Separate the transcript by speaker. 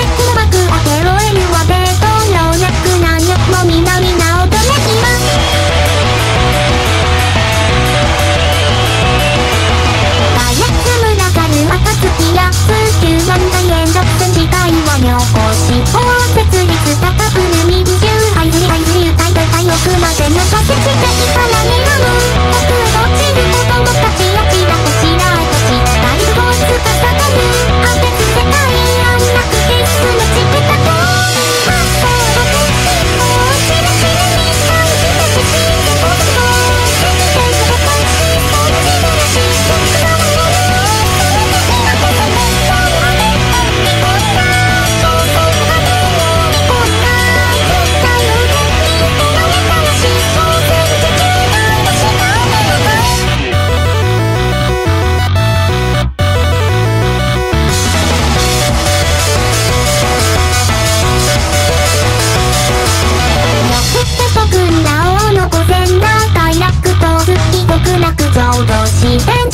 Speaker 1: ックの幕開け終える And.